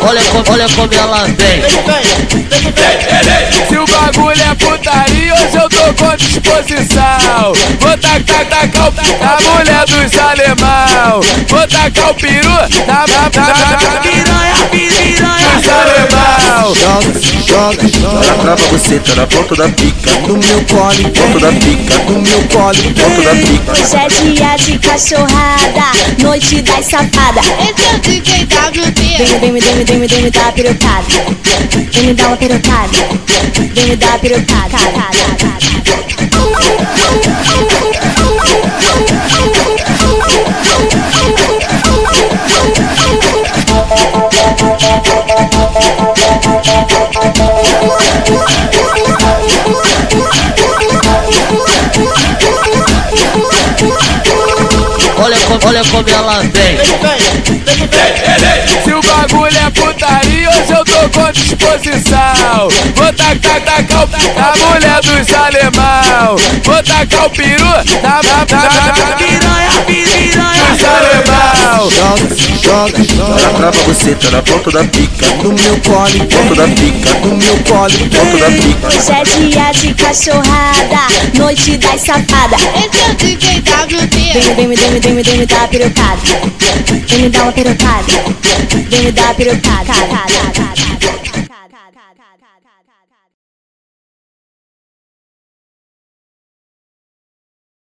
Olha como, olha como ela vem. Se o bagulho Vou tacar, tacar o, a mulher dos alemão. Vou tacar o peru na, na, na, na piranha, piranha dos alemão. Joga, joga, joga. Ela trava você, tá na ponta da pica. No meu colo, Ponta da pica. no meu colo, Ponta da pica. Hoje é dia de cachorrada, noite das safadas. Esse é o DJ WD. Vem, vem, me, vem, me, vem, me, vem me dar pirocada. Vem me dar uma pirocada. Vem me dar pirocada. Olha como, olha como ela vem. Se o bagulho é putaria, hoje eu tô com disposição. Vou tacar, tacar o, a mulher dos alemão. Vou tacar o peru na, na, na, na alemão. Joga, joga, joga. trava você, tá na ponta da pica. No meu colo, Ponta da pica. no meu colo, Ponta da pica. Hoje é dia de cachorrada, noite das safadas. Esse é o DJ WD. Vem, vem, me, vem, me, vem, me, vem me dar pirocada. Vem me dar uma pirocada. Vem me dar pirocada.